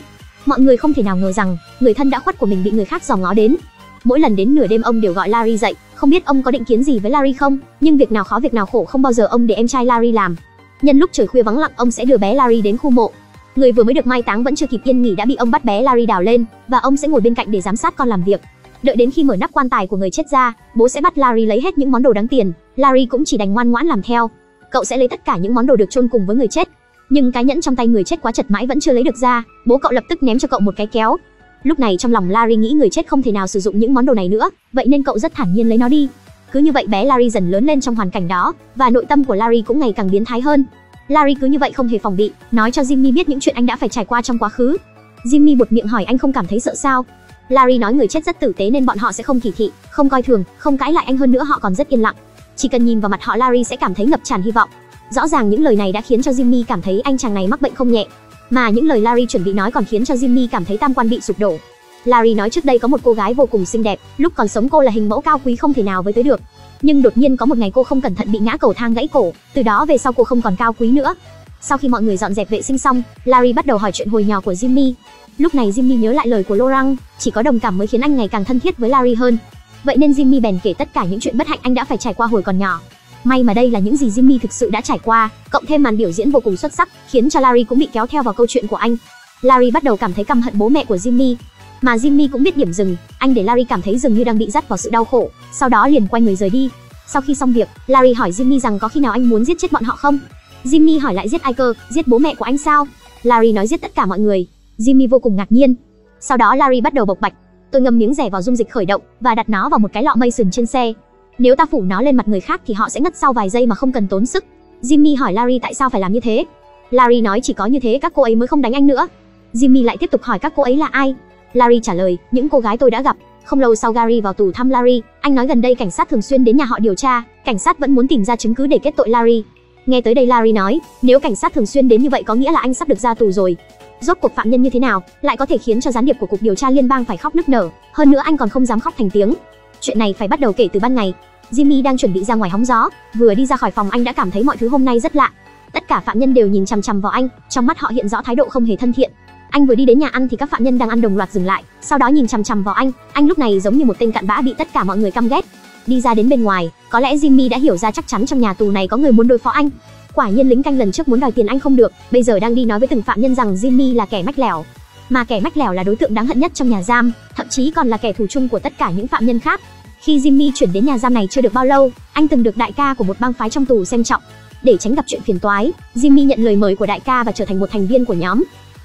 Mọi người không thể nào ngờ rằng người thân đã khuất của mình bị người khác dò ngó đến. Mỗi lần đến nửa đêm ông đều gọi Larry dậy, không biết ông có định kiến gì với Larry không, nhưng việc nào khó việc nào khổ không bao giờ ông để em trai Larry làm. Nhân lúc trời khuya vắng lặng, ông sẽ đưa bé Larry đến khu mộ. Người vừa mới được mai táng vẫn chưa kịp yên nghỉ đã bị ông bắt bé Larry đào lên và ông sẽ ngồi bên cạnh để giám sát con làm việc. Đợi đến khi mở nắp quan tài của người chết ra, bố sẽ bắt Larry lấy hết những món đồ đáng tiền. Larry cũng chỉ đành ngoan ngoãn làm theo. Cậu sẽ lấy tất cả những món đồ được chôn cùng với người chết. Nhưng cái nhẫn trong tay người chết quá chật mãi vẫn chưa lấy được ra, bố cậu lập tức ném cho cậu một cái kéo. Lúc này trong lòng Larry nghĩ người chết không thể nào sử dụng những món đồ này nữa, vậy nên cậu rất thản nhiên lấy nó đi. Cứ như vậy bé Larry dần lớn lên trong hoàn cảnh đó, và nội tâm của Larry cũng ngày càng biến thái hơn. Larry cứ như vậy không hề phòng bị, nói cho Jimmy biết những chuyện anh đã phải trải qua trong quá khứ. Jimmy buột miệng hỏi anh không cảm thấy sợ sao? Larry nói người chết rất tử tế nên bọn họ sẽ không kỳ thị, không coi thường, không cãi lại anh hơn nữa họ còn rất yên lặng. Chỉ cần nhìn vào mặt họ Larry sẽ cảm thấy ngập tràn hy vọng. Rõ ràng những lời này đã khiến cho Jimmy cảm thấy anh chàng này mắc bệnh không nhẹ, mà những lời Larry chuẩn bị nói còn khiến cho Jimmy cảm thấy tam quan bị sụp đổ. Larry nói trước đây có một cô gái vô cùng xinh đẹp, lúc còn sống cô là hình mẫu cao quý không thể nào với tới được. Nhưng đột nhiên có một ngày cô không cẩn thận bị ngã cầu thang gãy cổ, từ đó về sau cô không còn cao quý nữa. Sau khi mọi người dọn dẹp vệ sinh xong, Larry bắt đầu hỏi chuyện hồi nhỏ của Jimmy. Lúc này Jimmy nhớ lại lời của Laurent, chỉ có đồng cảm mới khiến anh ngày càng thân thiết với Larry hơn. Vậy nên Jimmy bèn kể tất cả những chuyện bất hạnh anh đã phải trải qua hồi còn nhỏ. May mà đây là những gì Jimmy thực sự đã trải qua, cộng thêm màn biểu diễn vô cùng xuất sắc, khiến cho Larry cũng bị kéo theo vào câu chuyện của anh. Larry bắt đầu cảm thấy căm hận bố mẹ của Jimmy, mà Jimmy cũng biết điểm dừng, anh để Larry cảm thấy dường như đang bị dắt vào sự đau khổ, sau đó liền quay người rời đi. Sau khi xong việc, Larry hỏi Jimmy rằng có khi nào anh muốn giết chết bọn họ không? Jimmy hỏi lại giết ai cơ, giết bố mẹ của anh sao? Larry nói giết tất cả mọi người. Jimmy vô cùng ngạc nhiên. Sau đó Larry bắt đầu bộc bạch, tôi ngâm miếng rẻ vào dung dịch khởi động và đặt nó vào một cái lọ mây sừng trên xe. Nếu ta phủ nó lên mặt người khác thì họ sẽ ngất sau vài giây mà không cần tốn sức. Jimmy hỏi Larry tại sao phải làm như thế. Larry nói chỉ có như thế các cô ấy mới không đánh anh nữa. Jimmy lại tiếp tục hỏi các cô ấy là ai. Larry trả lời, những cô gái tôi đã gặp. Không lâu sau Gary vào tù thăm Larry, anh nói gần đây cảnh sát thường xuyên đến nhà họ điều tra, cảnh sát vẫn muốn tìm ra chứng cứ để kết tội Larry. Nghe tới đây Larry nói, nếu cảnh sát thường xuyên đến như vậy có nghĩa là anh sắp được ra tù rồi. Rốt cuộc phạm nhân như thế nào, lại có thể khiến cho gián điệp của cục điều tra liên bang phải khóc nức nở, hơn nữa anh còn không dám khóc thành tiếng. Chuyện này phải bắt đầu kể từ ban ngày. Jimmy đang chuẩn bị ra ngoài hóng gió, vừa đi ra khỏi phòng anh đã cảm thấy mọi thứ hôm nay rất lạ. Tất cả phạm nhân đều nhìn chằm chằm vào anh, trong mắt họ hiện rõ thái độ không hề thân thiện. Anh vừa đi đến nhà ăn thì các phạm nhân đang ăn đồng loạt dừng lại, sau đó nhìn chằm chằm vào anh, anh lúc này giống như một tên cặn bã bị tất cả mọi người căm ghét. Đi ra đến bên ngoài, có lẽ Jimmy đã hiểu ra chắc chắn trong nhà tù này có người muốn đối phó anh. Quả nhiên lính canh lần trước muốn đòi tiền anh không được, bây giờ đang đi nói với từng phạm nhân rằng Jimmy là kẻ mách lẻo. Mà kẻ mách lẻo là đối tượng đáng hận nhất trong nhà giam, thậm chí còn là kẻ thù chung của tất cả những phạm nhân khác. Khi Jimmy chuyển đến nhà giam này chưa được bao lâu, anh từng được đại ca của một bang phái trong tù xem trọng. Để tránh gặp chuyện phiền toái, Jimmy nhận lời mời của đại ca và trở thành một thành viên của nhóm.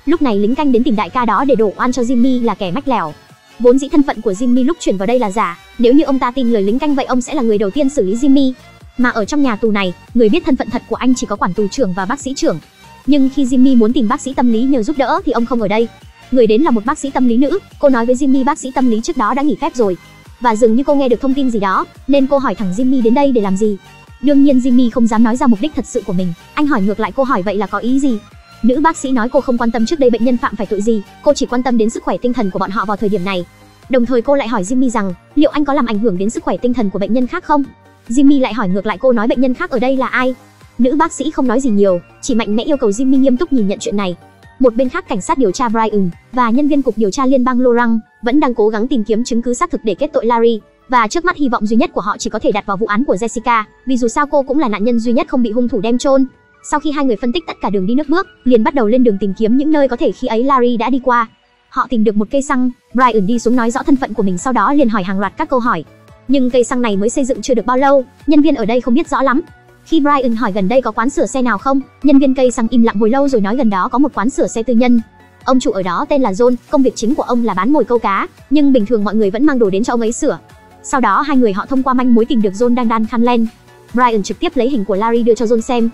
Lúc này lính canh đến tìm đại ca đó để đổ oan cho Jimmy là kẻ mách lẻo. Vốn dĩ thân phận của Jimmy lúc chuyển vào đây là giả, nếu như ông ta tin lời lính canh vậy ông sẽ là người đầu tiên xử lý Jimmy. Mà ở trong nhà tù này, người biết thân phận thật của anh chỉ có quản tù trưởng và bác sĩ trưởng. Nhưng khi Jimmy muốn tìm bác sĩ tâm lý nhờ giúp đỡ thì ông không ở đây. Người đến là một bác sĩ tâm lý nữ, cô nói với Jimmy bác sĩ tâm lý trước đó đã nghỉ phép rồi. Và dường như cô nghe được thông tin gì đó, nên cô hỏi thẳng Jimmy đến đây để làm gì. Đương nhiên Jimmy không dám nói ra mục đích thật sự của mình, anh hỏi ngược lại cô hỏi vậy là có ý gì? Nữ bác sĩ nói cô không quan tâm trước đây bệnh nhân phạm phải tội gì, cô chỉ quan tâm đến sức khỏe tinh thần của bọn họ vào thời điểm này. Đồng thời cô lại hỏi Jimmy rằng, liệu anh có làm ảnh hưởng đến sức khỏe tinh thần của bệnh nhân khác không? Jimmy lại hỏi ngược lại cô nói bệnh nhân khác ở đây là ai? Nữ bác sĩ không nói gì nhiều, chỉ mạnh mẽ yêu cầu Jimmy nghiêm túc nhìn nhận chuyện này. Một bên khác cảnh sát điều tra Brian và nhân viên cục điều tra liên bang Lorang vẫn đang cố gắng tìm kiếm chứng cứ xác thực để kết tội Larry, và trước mắt hy vọng duy nhất của họ chỉ có thể đặt vào vụ án của Jessica, vì dù sao cô cũng là nạn nhân duy nhất không bị hung thủ đem chôn. Sau khi hai người phân tích tất cả đường đi nước bước, liền bắt đầu lên đường tìm kiếm những nơi có thể khi ấy Larry đã đi qua. Họ tìm được một cây xăng, Brian đi xuống nói rõ thân phận của mình sau đó liền hỏi hàng loạt các câu hỏi. Nhưng cây xăng này mới xây dựng chưa được bao lâu, nhân viên ở đây không biết rõ lắm. Khi Brian hỏi gần đây có quán sửa xe nào không, nhân viên cây xăng im lặng hồi lâu rồi nói gần đó có một quán sửa xe tư nhân. Ông chủ ở đó tên là John, công việc chính của ông là bán mồi câu cá, nhưng bình thường mọi người vẫn mang đồ đến cho ông ấy sửa. Sau đó hai người họ thông qua manh mối tìm được John đang đan khăn len. Brian trực tiếp lấy hình của Larry đưa cho John xem,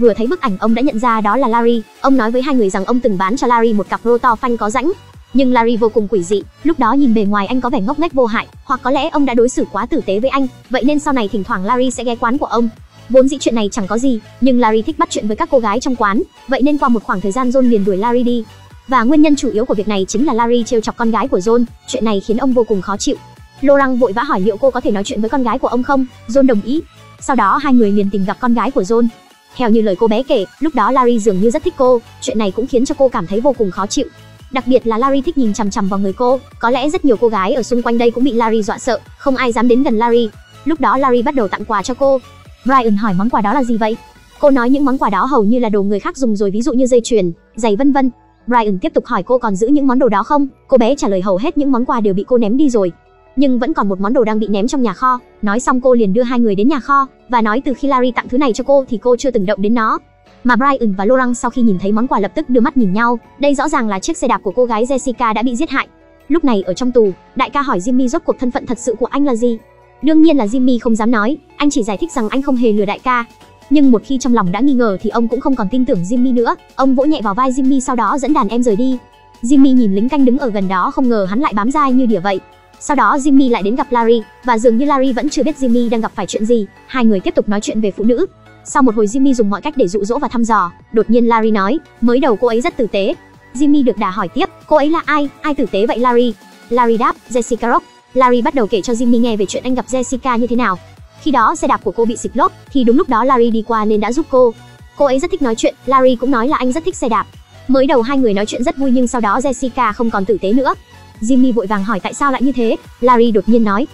Vừa thấy bức ảnh ông đã nhận ra đó là Larry, ông nói với hai người rằng ông từng bán cho Larry một cặp roto phanh có rãnh. Nhưng Larry vô cùng quỷ dị, lúc đó nhìn bề ngoài anh có vẻ ngốc nghếch vô hại, hoặc có lẽ ông đã đối xử quá tử tế với anh, vậy nên sau này thỉnh thoảng Larry sẽ ghé quán của ông. Vốn dĩ chuyện này chẳng có gì, nhưng Larry thích bắt chuyện với các cô gái trong quán, vậy nên qua một khoảng thời gian John liền đuổi Larry đi. Và nguyên nhân chủ yếu của việc này chính là Larry trêu chọc con gái của John, chuyện này khiến ông vô cùng khó chịu. Laurent vội vã hỏi liệu cô có thể nói chuyện với con gái của ông không, John đồng ý. Sau đó hai người liền tìm gặp con gái của John. Theo như lời cô bé kể, lúc đó Larry dường như rất thích cô, chuyện này cũng khiến cho cô cảm thấy vô cùng khó chịu. Đặc biệt là Larry thích nhìn chằm chằm vào người cô, có lẽ rất nhiều cô gái ở xung quanh đây cũng bị Larry dọa sợ, không ai dám đến gần Larry. Lúc đó Larry bắt đầu tặng quà cho cô. Brian hỏi món quà đó là gì vậy? Cô nói những món quà đó hầu như là đồ người khác dùng rồi ví dụ như dây chuyền, giày vân vân. Brian tiếp tục hỏi cô còn giữ những món đồ đó không? Cô bé trả lời hầu hết những món quà đều bị cô ném đi rồi. Nhưng vẫn còn một món đồ đang bị ném trong nhà kho. Nói xong cô liền đưa hai người đến nhà kho và nói từ khi Larry tặng thứ này cho cô thì cô chưa từng động đến nó. Mà Brian và Laurent sau khi nhìn thấy món quà lập tức đưa mắt nhìn nhau, đây rõ ràng là chiếc xe đạp của cô gái Jessica đã bị giết hại. Lúc này ở trong tù, đại ca hỏi Jimmy rốt cuộc thân phận thật sự của anh là gì? Đương nhiên là Jimmy không dám nói, anh chỉ giải thích rằng anh không hề lừa đại ca. Nhưng một khi trong lòng đã nghi ngờ thì ông cũng không còn tin tưởng Jimmy nữa, ông vỗ nhẹ vào vai Jimmy sau đó dẫn đàn em rời đi. Jimmy nhìn lính canh đứng ở gần đó không ngờ hắn lại bám dai như đỉa vậy. Sau đó Jimmy lại đến gặp Larry, và dường như Larry vẫn chưa biết Jimmy đang gặp phải chuyện gì, hai người tiếp tục nói chuyện về phụ nữ. Sau một hồi Jimmy dùng mọi cách để dụ dỗ và thăm dò, đột nhiên Larry nói, mới đầu cô ấy rất tử tế. Jimmy được đà hỏi tiếp, cô ấy là ai, ai tử tế vậy Larry? Larry đáp, Jessica Rock. Larry bắt đầu kể cho Jimmy nghe về chuyện anh gặp Jessica như thế nào. Khi đó xe đạp của cô bị xịt lốp, thì đúng lúc đó Larry đi qua nên đã giúp cô. Cô ấy rất thích nói chuyện, Larry cũng nói là anh rất thích xe đạp. Mới đầu hai người nói chuyện rất vui nhưng sau đó Jessica không còn tử tế nữa. Jimmy vội vàng hỏi tại sao lại như thế. Larry đột nhiên nói,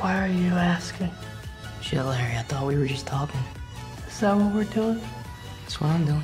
Why are you asking? Shit, Larry, I thought we were just talking. Is that what we're doing? That's what I'm doing.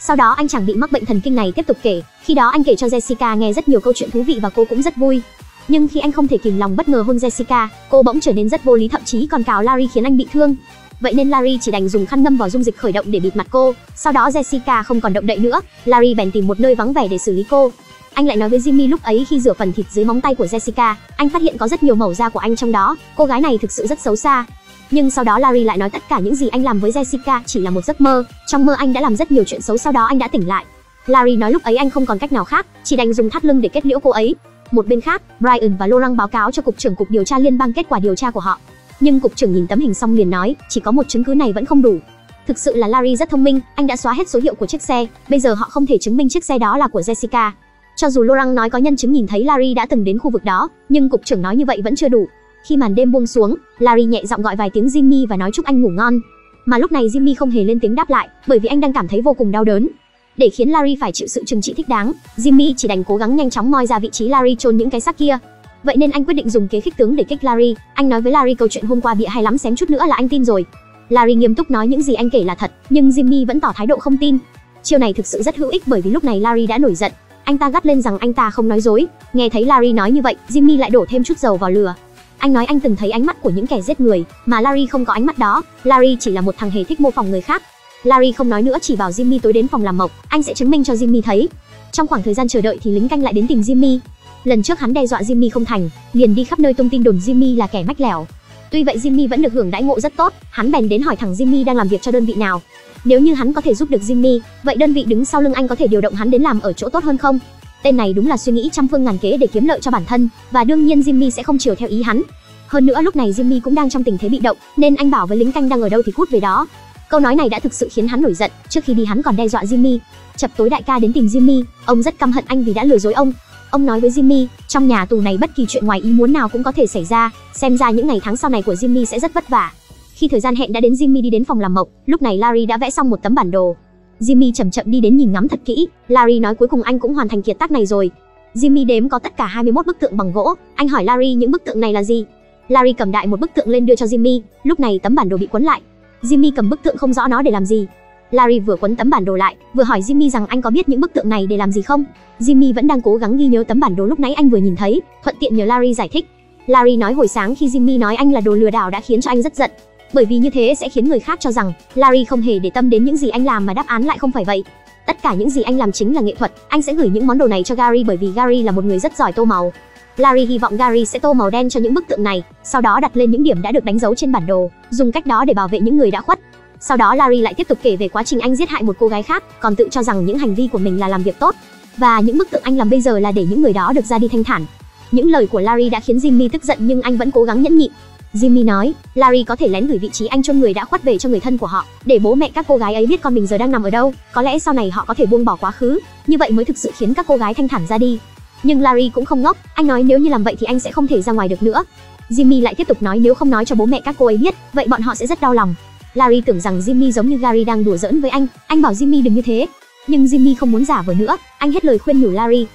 Sau đó anh chàng bị mắc bệnh thần kinh này tiếp tục kể, khi đó anh kể cho Jessica nghe rất nhiều câu chuyện thú vị và cô cũng rất vui. Nhưng khi anh không thể kìm lòng bất ngờ hôn Jessica, cô bỗng trở nên rất vô lý thậm chí còn cào Larry khiến anh bị thương. Vậy nên Larry chỉ đành dùng khăn ngâm vào dung dịch khởi động để bịt mặt cô. Sau đó Jessica không còn động đậy nữa, Larry bèn tìm một nơi vắng vẻ để xử lý cô. Anh lại nói với Jimmy lúc ấy khi rửa phần thịt dưới móng tay của Jessica, anh phát hiện có rất nhiều màu da của anh trong đó. Cô gái này thực sự rất xấu xa. Nhưng sau đó Larry lại nói tất cả những gì anh làm với Jessica chỉ là một giấc mơ. Trong mơ anh đã làm rất nhiều chuyện xấu sau đó anh đã tỉnh lại. Larry nói lúc ấy anh không còn cách nào khác, chỉ đành dùng thắt lưng để kết liễu cô ấy. Một bên khác, Brian và Laurent báo cáo cho cục trưởng cục điều tra liên bang kết quả điều tra của họ. Nhưng cục trưởng nhìn tấm hình xong liền nói, chỉ có một chứng cứ này vẫn không đủ. Thực sự là Larry rất thông minh, anh đã xóa hết số hiệu của chiếc xe, bây giờ họ không thể chứng minh chiếc xe đó là của Jessica. Cho dù Laurent nói có nhân chứng nhìn thấy Larry đã từng đến khu vực đó, nhưng cục trưởng nói như vậy vẫn chưa đủ. Khi màn đêm buông xuống, Larry nhẹ giọng gọi vài tiếng Jimmy và nói chúc anh ngủ ngon. Mà lúc này Jimmy không hề lên tiếng đáp lại, bởi vì anh đang cảm thấy vô cùng đau đớn. Để khiến Larry phải chịu sự trừng trị thích đáng, Jimmy chỉ đành cố gắng nhanh chóng moi ra vị trí Larry chôn những cái xác kia. Vậy nên anh quyết định dùng kế khích tướng để kích Larry. Anh nói với Larry câu chuyện hôm qua bịa hay lắm xém chút nữa là anh tin rồi. Larry nghiêm túc nói những gì anh kể là thật, nhưng Jimmy vẫn tỏ thái độ không tin. Chiêu này thực sự rất hữu ích bởi vì lúc này Larry đã nổi giận. Anh ta gắt lên rằng anh ta không nói dối. Nghe thấy Larry nói như vậy, Jimmy lại đổ thêm chút dầu vào lửa. Anh nói anh từng thấy ánh mắt của những kẻ giết người, mà Larry không có ánh mắt đó. Larry chỉ là một thằng hề thích mô phỏng người khác. Larry không nói nữa chỉ bảo Jimmy tối đến phòng làm mộc, anh sẽ chứng minh cho Jimmy thấy. Trong khoảng thời gian chờ đợi thì lính canh lại đến tìm Jimmy. Lần trước hắn đe dọa Jimmy không thành, liền đi khắp nơi tung tin đồn Jimmy là kẻ mách lẻo. Tuy vậy Jimmy vẫn được hưởng đãi ngộ rất tốt, hắn bèn đến hỏi thẳng Jimmy đang làm việc cho đơn vị nào. Nếu như hắn có thể giúp được Jimmy, vậy đơn vị đứng sau lưng anh có thể điều động hắn đến làm ở chỗ tốt hơn không? Tên này đúng là suy nghĩ trăm phương ngàn kế để kiếm lợi cho bản thân, và đương nhiên Jimmy sẽ không chiều theo ý hắn. Hơn nữa lúc này Jimmy cũng đang trong tình thế bị động, nên anh bảo với lính canh đang ở đâu thì cút về đó. Câu nói này đã thực sự khiến hắn nổi giận, trước khi đi hắn còn đe dọa Jimmy. Chập tối đại ca đến tìm Jimmy, ông rất căm hận anh vì đã lừa dối ông. Ông nói với Jimmy, trong nhà tù này bất kỳ chuyện ngoài ý muốn nào cũng có thể xảy ra, xem ra những ngày tháng sau này của Jimmy sẽ rất vất vả. Khi thời gian hẹn đã đến Jimmy đi đến phòng làm mộng. lúc này Larry đã vẽ xong một tấm bản đồ. Jimmy chậm chậm đi đến nhìn ngắm thật kỹ, Larry nói cuối cùng anh cũng hoàn thành kiệt tác này rồi. Jimmy đếm có tất cả 21 bức tượng bằng gỗ, anh hỏi Larry những bức tượng này là gì? Larry cầm đại một bức tượng lên đưa cho Jimmy, lúc này tấm bản đồ bị quấn lại. Jimmy cầm bức tượng không rõ nó để làm gì. Larry vừa quấn tấm bản đồ lại, vừa hỏi Jimmy rằng anh có biết những bức tượng này để làm gì không? Jimmy vẫn đang cố gắng ghi nhớ tấm bản đồ lúc nãy anh vừa nhìn thấy, thuận tiện nhờ Larry giải thích. Larry nói hồi sáng khi Jimmy nói anh là đồ lừa đảo đã khiến cho anh rất giận, bởi vì như thế sẽ khiến người khác cho rằng Larry không hề để tâm đến những gì anh làm mà đáp án lại không phải vậy. Tất cả những gì anh làm chính là nghệ thuật, anh sẽ gửi những món đồ này cho Gary bởi vì Gary là một người rất giỏi tô màu. Larry hy vọng Gary sẽ tô màu đen cho những bức tượng này, sau đó đặt lên những điểm đã được đánh dấu trên bản đồ, dùng cách đó để bảo vệ những người đã khuất. Sau đó Larry lại tiếp tục kể về quá trình anh giết hại một cô gái khác, còn tự cho rằng những hành vi của mình là làm việc tốt. Và những bức tượng anh làm bây giờ là để những người đó được ra đi thanh thản. Những lời của Larry đã khiến Jimmy tức giận nhưng anh vẫn cố gắng nhẫn nhịn. Jimmy nói, Larry có thể lén gửi vị trí anh chôn người đã khuất về cho người thân của họ, để bố mẹ các cô gái ấy biết con mình giờ đang nằm ở đâu, có lẽ sau này họ có thể buông bỏ quá khứ, như vậy mới thực sự khiến các cô gái thanh thản ra đi. Nhưng Larry cũng không ngốc, anh nói nếu như làm vậy thì anh sẽ không thể ra ngoài được nữa. Jimmy lại tiếp tục nói nếu không nói cho bố mẹ các cô ấy biết, vậy bọn họ sẽ rất đau lòng. Larry tưởng rằng Jimmy giống như Gary đang đùa giỡn với anh, anh bảo Jimmy đừng như thế. Nhưng Jimmy không muốn giả vờ nữa, anh hết lời khuyên nhủ Larry.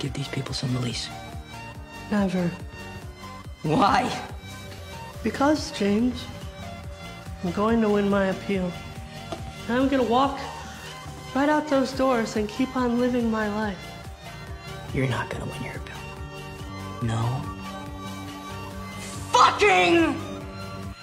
Give these people some release. Never. Why? Because, James, I'm going to win my appeal. And I'm gonna walk right out those doors and keep on living my life. You're not gonna win your appeal. No. Fucking!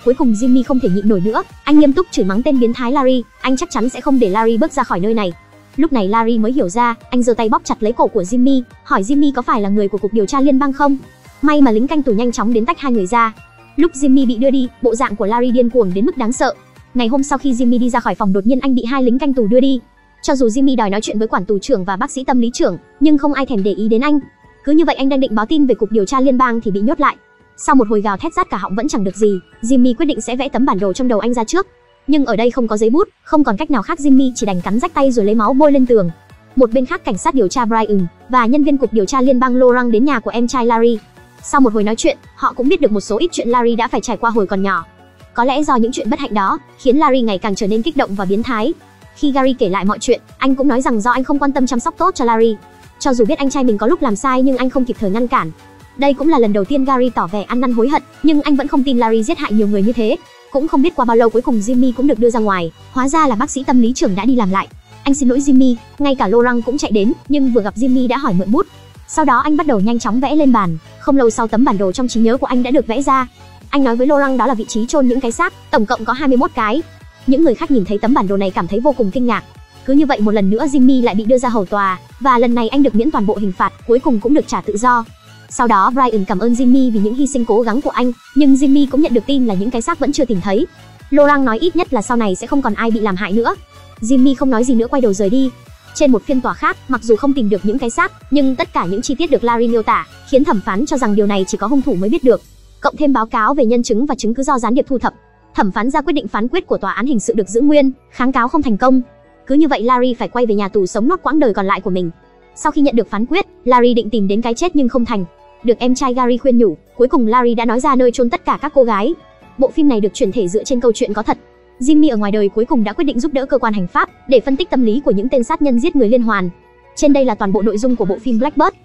Cuối cùng Jimmy không thể nhịn nổi nữa, anh nghiêm túc chửi mắng tên biến thái Larry, anh chắc chắn sẽ không để Larry bước ra khỏi nơi này. Lúc này Larry mới hiểu ra, anh giơ tay bóp chặt lấy cổ của Jimmy, hỏi Jimmy có phải là người của cục điều tra liên bang không? May mà lính canh tù nhanh chóng đến tách hai người ra. Lúc Jimmy bị đưa đi, bộ dạng của Larry điên cuồng đến mức đáng sợ. Ngày hôm sau khi Jimmy đi ra khỏi phòng đột nhiên anh bị hai lính canh tù đưa đi. Cho dù Jimmy đòi nói chuyện với quản tù trưởng và bác sĩ tâm lý trưởng, nhưng không ai thèm để ý đến anh. Cứ như vậy anh đang định báo tin về cục điều tra liên bang thì bị nhốt lại. Sau một hồi gào thét rát cả họng vẫn chẳng được gì, Jimmy quyết định sẽ vẽ tấm bản đồ trong đầu anh ra trước. Nhưng ở đây không có giấy bút, không còn cách nào khác Jimmy chỉ đành cắn rách tay rồi lấy máu bôi lên tường. Một bên khác cảnh sát điều tra Brian và nhân viên cục điều tra liên bang Lorang đến nhà của em trai Larry. Sau một hồi nói chuyện, họ cũng biết được một số ít chuyện Larry đã phải trải qua hồi còn nhỏ. Có lẽ do những chuyện bất hạnh đó, khiến Larry ngày càng trở nên kích động và biến thái. Khi Gary kể lại mọi chuyện, anh cũng nói rằng do anh không quan tâm chăm sóc tốt cho Larry. Cho dù biết anh trai mình có lúc làm sai nhưng anh không kịp thời ngăn cản. Đây cũng là lần đầu tiên Gary tỏ vẻ ăn năn hối hận, nhưng anh vẫn không tin Larry giết hại nhiều người như thế. Cũng không biết qua bao lâu cuối cùng Jimmy cũng được đưa ra ngoài, hóa ra là bác sĩ tâm lý trưởng đã đi làm lại. Anh xin lỗi Jimmy, ngay cả Laurent cũng chạy đến, nhưng vừa gặp Jimmy đã hỏi mượn bút. Sau đó anh bắt đầu nhanh chóng vẽ lên bàn, không lâu sau tấm bản đồ trong trí nhớ của anh đã được vẽ ra. Anh nói với Laurent đó là vị trí chôn những cái xác, tổng cộng có 21 cái. Những người khác nhìn thấy tấm bản đồ này cảm thấy vô cùng kinh ngạc. Cứ như vậy một lần nữa Jimmy lại bị đưa ra hầu tòa, và lần này anh được miễn toàn bộ hình phạt, cuối cùng cũng được trả tự do. Sau đó Brian cảm ơn Jimmy vì những hy sinh cố gắng của anh, nhưng Jimmy cũng nhận được tin là những cái xác vẫn chưa tìm thấy. Laurent nói ít nhất là sau này sẽ không còn ai bị làm hại nữa. Jimmy không nói gì nữa quay đầu rời đi. Trên một phiên tòa khác, mặc dù không tìm được những cái xác, nhưng tất cả những chi tiết được Larry miêu tả, khiến thẩm phán cho rằng điều này chỉ có hung thủ mới biết được. Cộng thêm báo cáo về nhân chứng và chứng cứ do gián điệp thu thập, thẩm phán ra quyết định phán quyết của tòa án hình sự được giữ nguyên, kháng cáo không thành công. Cứ như vậy Larry phải quay về nhà tù sống nốt quãng đời còn lại của mình. Sau khi nhận được phán quyết, Larry định tìm đến cái chết nhưng không thành. Được em trai Gary khuyên nhủ, cuối cùng Larry đã nói ra nơi chôn tất cả các cô gái. Bộ phim này được chuyển thể dựa trên câu chuyện có thật. Jimmy ở ngoài đời cuối cùng đã quyết định giúp đỡ cơ quan hành pháp để phân tích tâm lý của những tên sát nhân giết người liên hoàn. Trên đây là toàn bộ nội dung của bộ phim Blackbird.